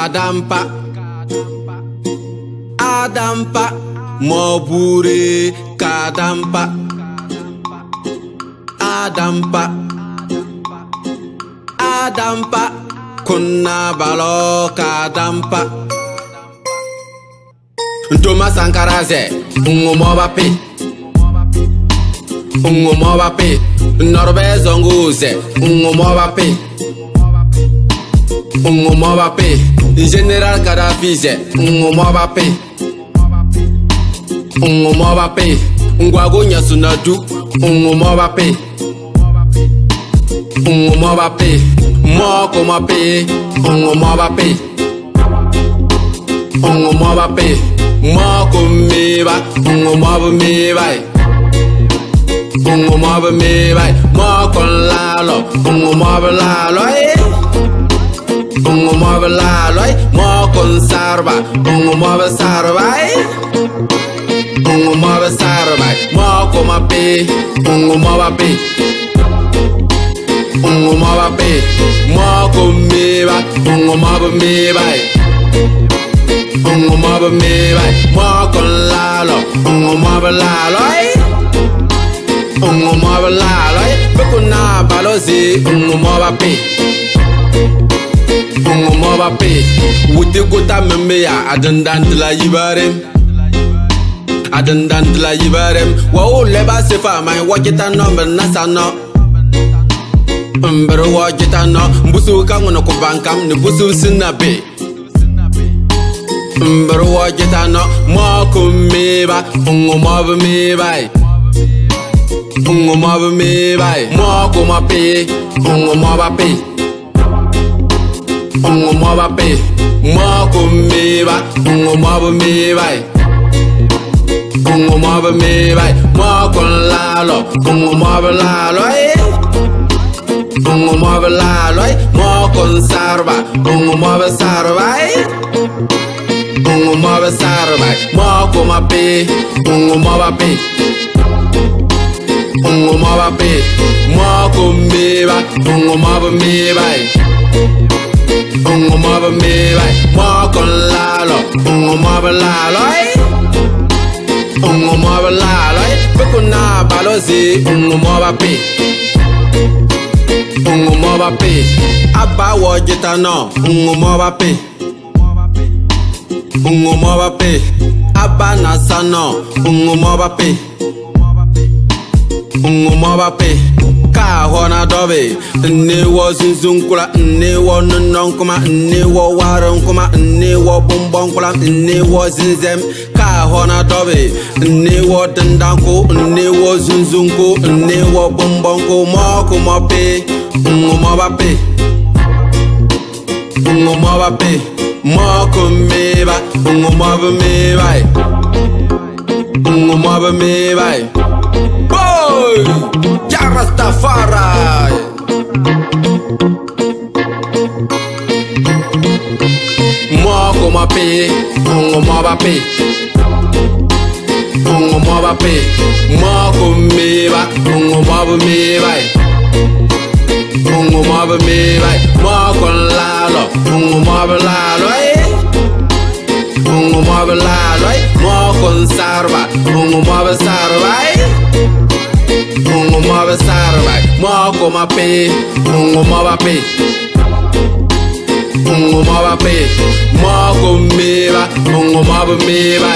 kadampa adampa. Mọbure kadampa. Adampa. Adampa. Kunnabalọ kadampa. Ntoma sankaraze. Nwomọba pe nwomọba pe nọrọbẹ zọnguze nwomọba pe nwomọba pe General Gaddafi zɛ ŋumɔba pe. Ŋumɔba pe. Ngwago nyasunadu ŋumɔba pe. Ŋumɔba pe. Mɔkoma pe. Ŋumɔba pe. Ŋumɔba pe. Mɔkomiba ŋumɔbimiba ye ŋumɔbimiba ye mɔkɔnlalɔ ŋumɔbilaalɔ ye. Eh. Lalo ngumoba lalo eh Ungu mobe laloi Mokon sarba Ungu mobe sarba Ungu mobe sarba Moko mape Ungu moba pe Ungu moba pe Moko meba Ungu mobe meba Ungu mobe meba Mokon lalo Ungu mobe laloi Ungu mobe laloi Bekuna balozi Ungu moba pe ba pe wuti gota min be ya a dandan tila yibare. A dandan tila yibare. Wa o lɛ b'a se fa ma ye wɔkita nɔ mbɛrɛ na sa nɔ. Mbɛrɛ wɔkita nɔ nbusu ka ŋɔnɔ ko ban kam ni busu sina be. Mbɛrɛ wɔkita nɔ mɔɔku miiba ŋun mɔɔbu miiba ye. Ungo mwa be me Mwa ko mwa Ungo mwa ba Moko meba Ungu moba meba Ungu moba meba Moko lalo Ungu moba lalo Ungu moba lalo Moko sarba Ungu moba sarba Ungu moba sarba Moko mape Ungu moba pe Ungu moba pe Moko meba Ungu moba meba mueve mi baile, con la lo, un mueve la lo, un mueve la na fue con una balosi, un mueve pi, un mueve pi, abajo jeta no, un mueve pi, un mueve pi, abana sano, un mueve pi, un mueve pe. ka ahɔ na dɔbe nne wɔ zunzunkula nne wɔ nunɔnkuma nne wɔ waarinkuma nne wɔ bumbɔnkula nne wɔ ka ahɔ na dɔbe nne wɔ dindanko nne wɔ zunzunko nne wɔ bumbɔnko mɔkumɔ pe ŋumɔba pe. Ŋumɔba pe mɔkumeba ŋumɔbi meba. Rastafari! Ungo moba pe Moko meba, ungo moba meba Ungo moba meba Moko lalo, ungo moba lalo Ungo moba lalo Moko sarba, ungo moba sarba Ungu moba sarba Moko mape Ungu moba pe Ungu moba pe Moko meba Ungu moba meba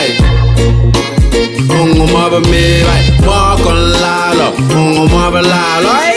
Ungu moba meba Moko lalo Ungu moba lalo